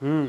Hmm.